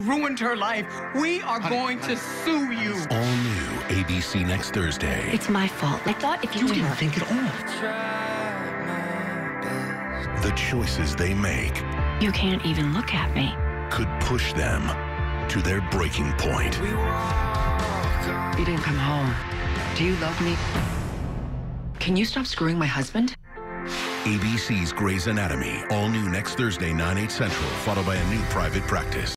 ruined her life. We are going to sue you. All new ABC next Thursday. It's my fault. I thought if you, You did didn't her- think at all. The choices they make you can't even look at me. could push them to their breaking point. You didn't come home. Do you love me? Can you stop screwing my husband? ABC's Grey's Anatomy, all new next Thursday, 9, 8 central, followed by a new private practice.